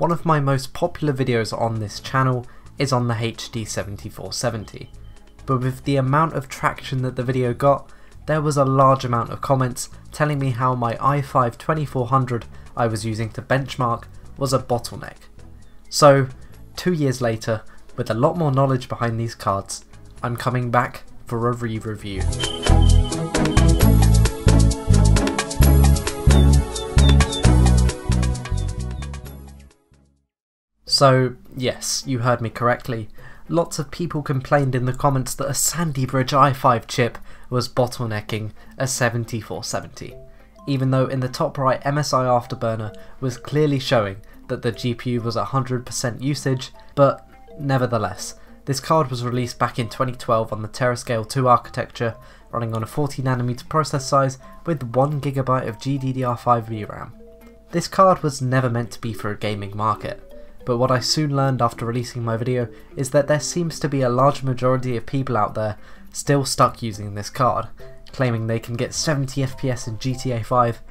One of my most popular videos on this channel is on the HD 7470, but with the amount of traction that the video got, there was a large amount of comments telling me how my i5 2400 I was using to benchmark was a bottleneck. So, two years later, with a lot more knowledge behind these cards, I'm coming back for a re-review. So, yes, you heard me correctly. Lots of people complained in the comments that a Sandy Bridge i5 chip was bottlenecking a 7470, even though in the top right MSI Afterburner was clearly showing that the GPU was 100% usage, but nevertheless, this card was released back in 2012 on the Terascale 2 architecture, running on a 40nm process size with 1GB of GDDR5 VRAM. This card was never meant to be for a gaming market, but what I soon learned after releasing my video is that there seems to be a large majority of people out there still stuck using this card, claiming they can get 70 FPS in GTA 5,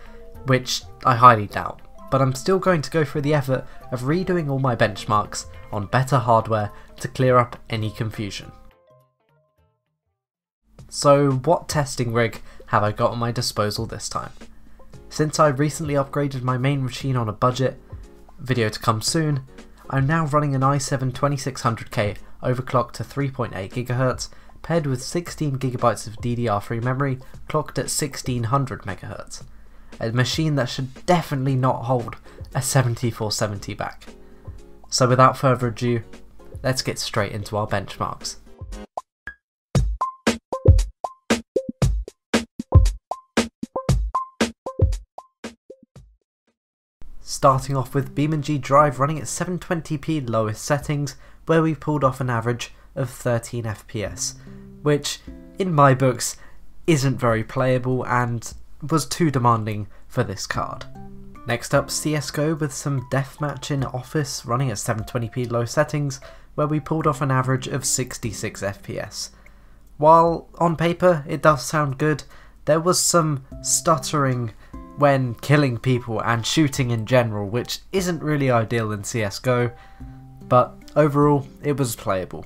which I highly doubt. But I'm still going to go through the effort of redoing all my benchmarks on better hardware to clear up any confusion. So what testing rig have I got at my disposal this time? Since I recently upgraded my main machine on a budget, video to come soon, I'm now running an i7 2600K overclocked to 3.8 GHz, paired with 16GB of DDR3 memory clocked at 1600 MHz. A machine that should definitely not hold a 7470 back. So without further ado, let's get straight into our benchmarks. Starting off with BeamNG Drive running at 720p lowest settings, where we pulled off an average of 13 FPS, which, in my books, isn't very playable and was too demanding for this card. Next up, CSGO with some deathmatch in Office running at 720p low settings, where we pulled off an average of 66 FPS. While on paper it does sound good, there was some stuttering when killing people and shooting in general, which isn't really ideal in CSGO, but overall it was playable.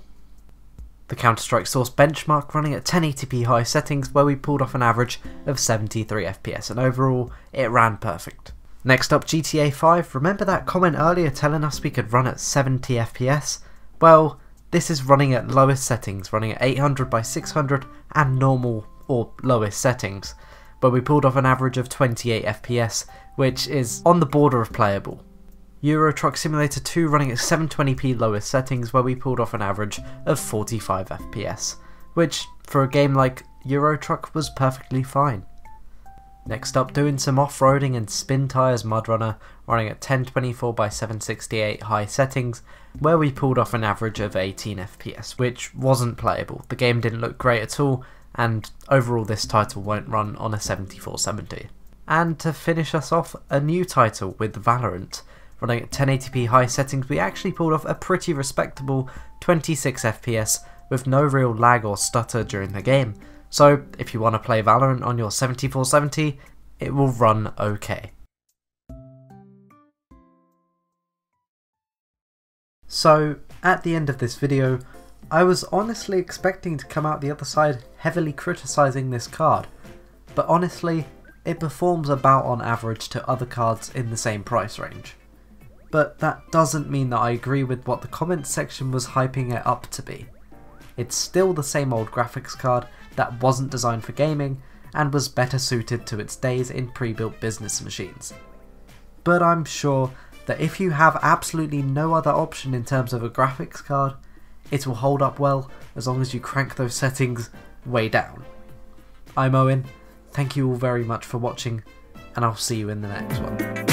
The Counter-Strike Source benchmark running at 1080p high settings where we pulled off an average of 73 FPS and overall it ran perfect. Next up GTA 5, remember that comment earlier telling us we could run at 70 FPS? Well, this is running at lowest settings, running at 800 by 600 and normal or lowest settings but we pulled off an average of 28 FPS, which is on the border of playable. Euro Truck Simulator 2 running at 720p lowest settings where we pulled off an average of 45 FPS, which for a game like Euro Truck was perfectly fine. Next up doing some off-roading and Spintires Mudrunner running at 1024 by 768 high settings where we pulled off an average of 18 FPS which wasn't playable. The game didn't look great at all and overall this title won't run on a 7470. And to finish us off, a new title with Valorant. Running at 1080p high settings, we actually pulled off a pretty respectable 26 FPS with no real lag or stutter during the game. So if you want to play Valorant on your 7470, it will run okay. So, at the end of this video, I was honestly expecting to come out the other side heavily criticising this card, but honestly, it performs about on average to other cards in the same price range. But that doesn't mean that I agree with what the comments section was hyping it up to be. It's still the same old graphics card that wasn't designed for gaming and was better suited to its days in pre-built business machines. But I'm sure that if you have absolutely no other option in terms of a graphics card, it will hold up well as long as you crank those settings way down. I'm Owen, thank you all very much for watching, and I'll see you in the next one.